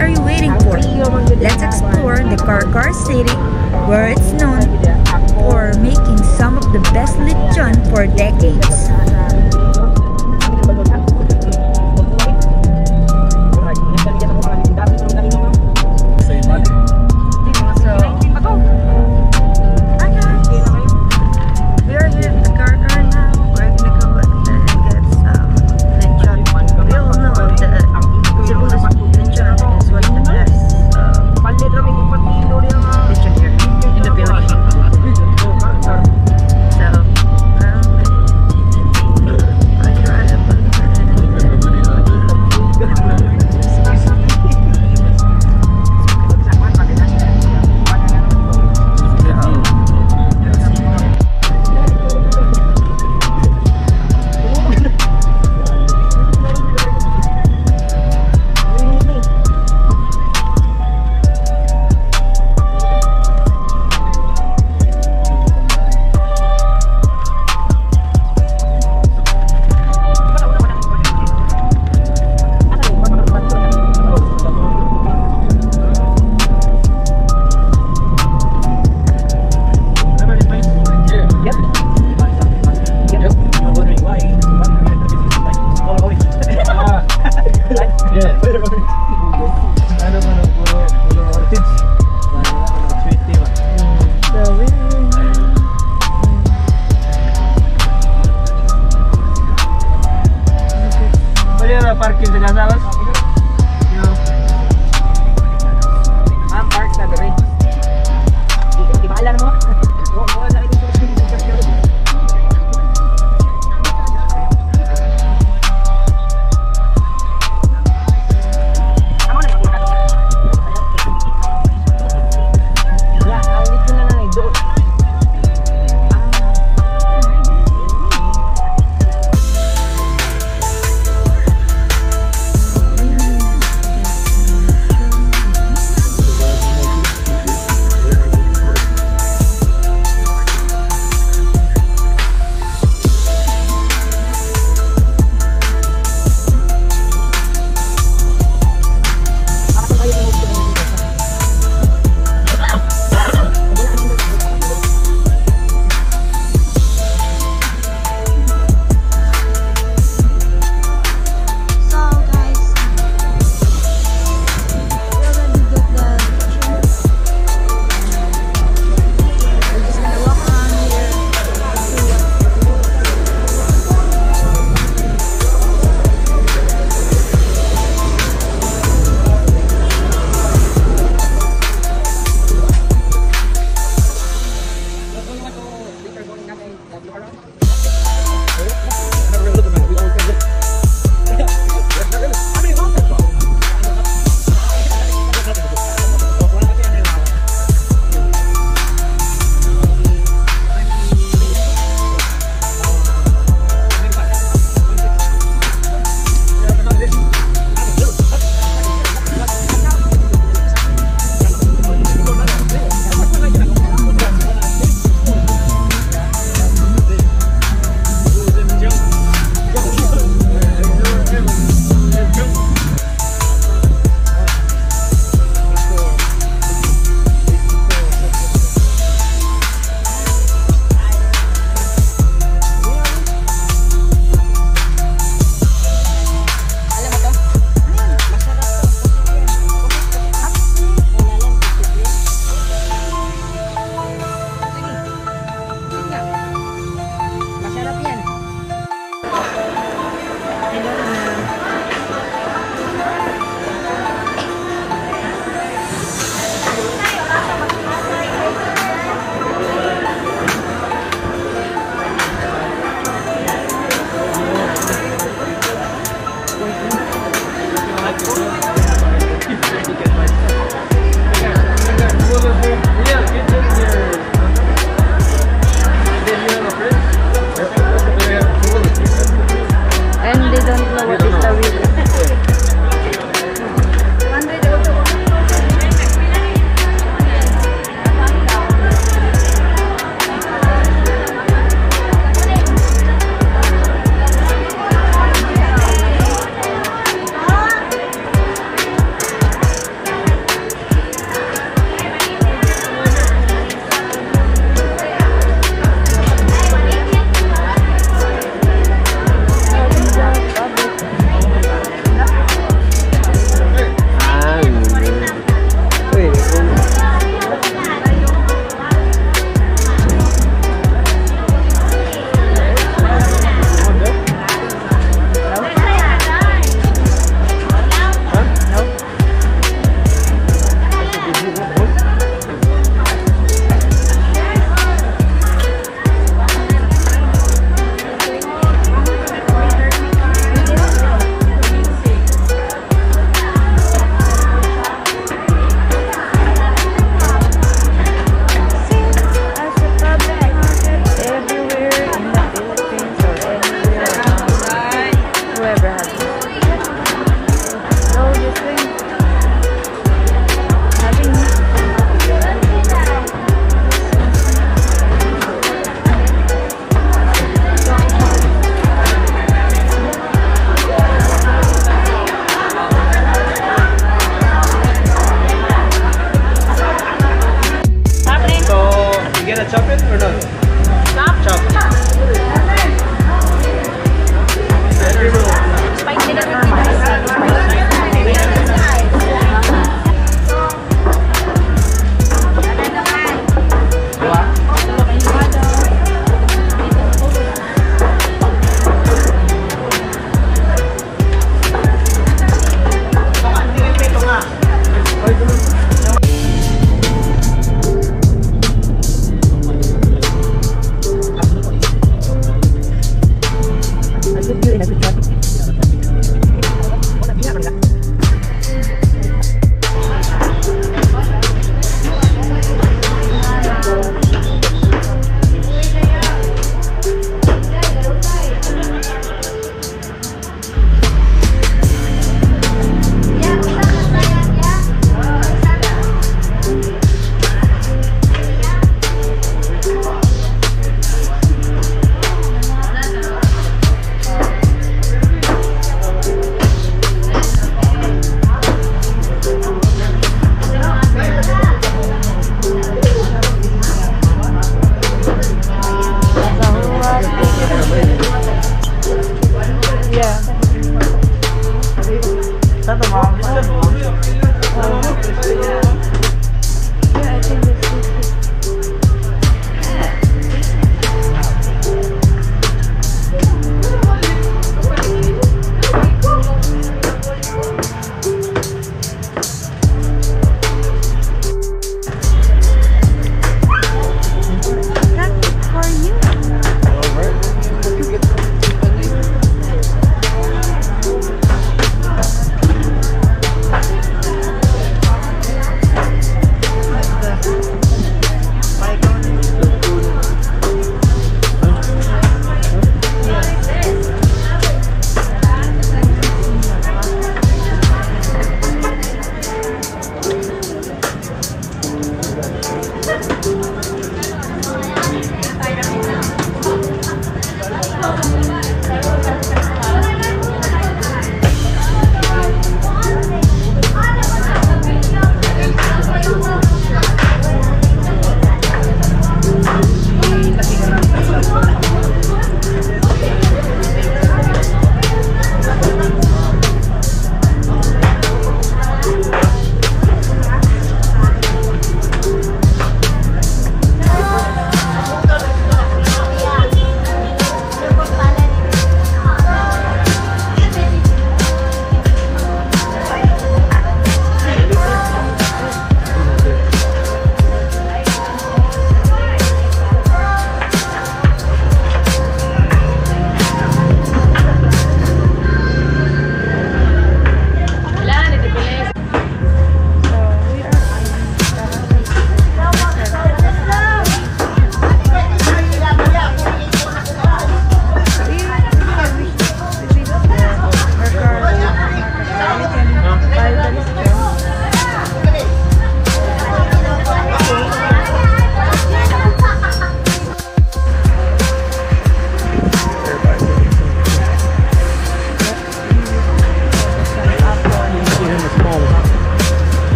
are you waiting for? Let's explore the Carcar city where it's known for making some of the best lechon for decades.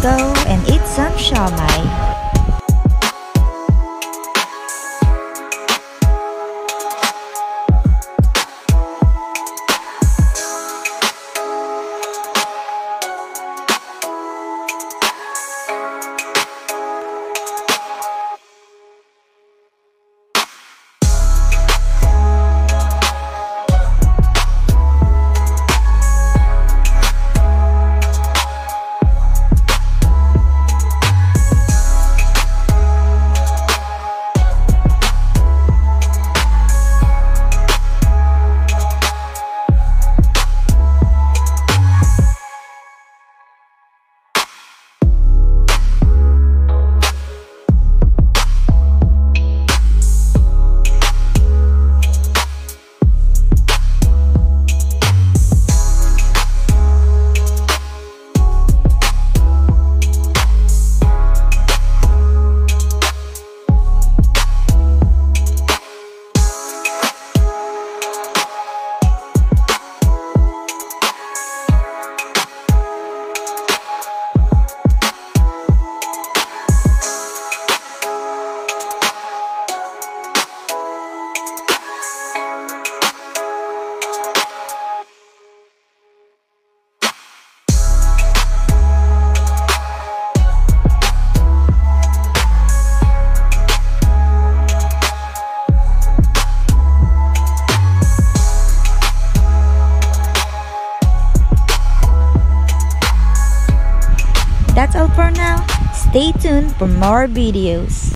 então. Stay tuned for more videos.